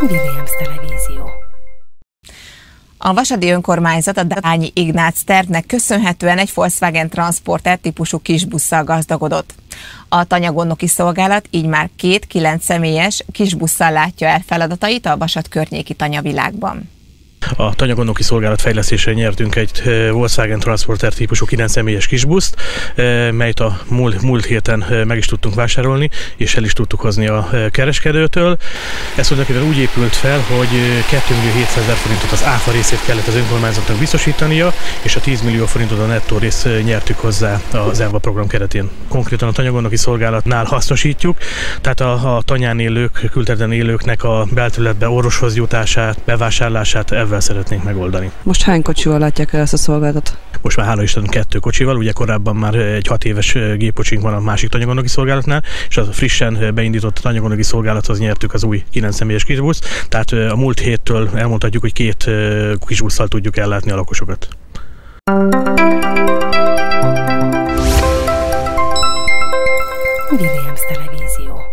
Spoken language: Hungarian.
Williams Televízió a Vasadi Önkormányzat a Dányi Ignác tervnek köszönhetően egy Volkswagen Transporter típusú kisbusszal gazdagodott. A tanyagonnoki szolgálat így már két kilenc személyes kisbusszal látja el feladatait a Vasad környéki tanyavilágban. A tanyagondoki szolgálat fejlesztésére nyertünk egy Volkswagen Transporter típusú 9 személyes kisbuszt, melyet a múlt, múlt héten meg is tudtunk vásárolni, és el is tudtuk hozni a kereskedőtől. Ez tulajdonképpen úgy épült fel, hogy 2 millió 700 ezer forintot az áfa részét kellett az önkormányzatnak biztosítania, és a 10 millió forintot a nettó rész nyertük hozzá az ELVA program keretén. Konkrétan a tanyagondoki szolgálatnál hasznosítjuk, tehát a, a tanyán élők, külterületen élőknek a belterületbe orvoshoz jutását, bevásárlását ezzel szeretnénk megoldani. Most hány kocsival látják el ezt a szolgáltatot? Most már hála Isten kettő kocsival, ugye korábban már egy hat éves gépkocsink van a másik tanyagondoki szolgálatnál, és az a frissen beindított tanyagondoki szolgálathoz nyertük az új 9 személyes kisbusz, tehát a múlt héttől elmondhatjuk, hogy két kisbusszal tudjuk ellátni a lakosokat. William.